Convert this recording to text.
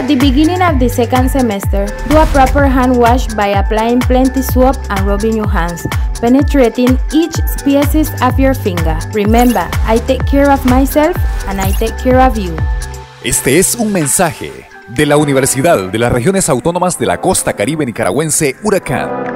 At the beginning of the second semester, do a proper hand wash by applying plenty soap and rubbing your hands, penetrating each species of your finger. Remember, I take care of myself and I take care of you. Este es un mensaje de la Universidad de las Regiones Autónomas de la Costa Caribe Nicaragüense, Huracán.